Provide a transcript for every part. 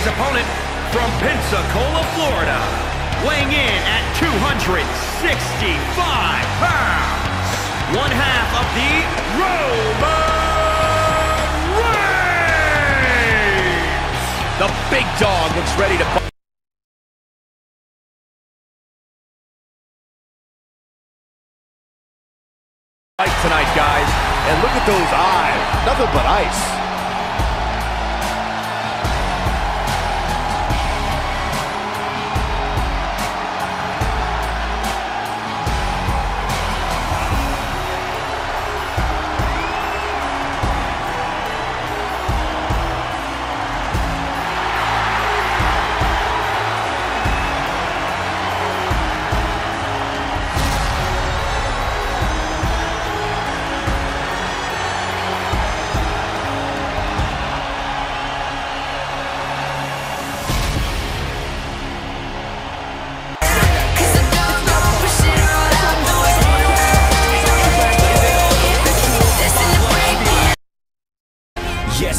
His opponent from Pensacola, Florida, weighing in at 265 pounds, one half of the Roman Reigns! The big dog looks ready to fight tonight, guys. And look at those eyes. Nothing but ice.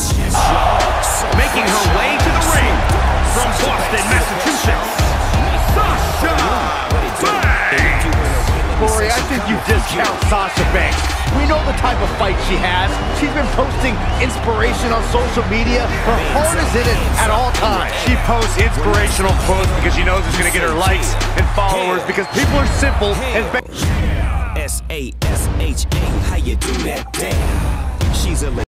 Making her way to the ring from Boston, Massachusetts, Sasha Banks. Corey, I think you discount Sasha Banks. We know the type of fight she has. She's been posting inspiration on social media. Her heart is in it at all times. She posts inspirational quotes because she knows it's going to get her likes and followers because people are simple and... S-A-S-H-A, how you do that? Damn. She's a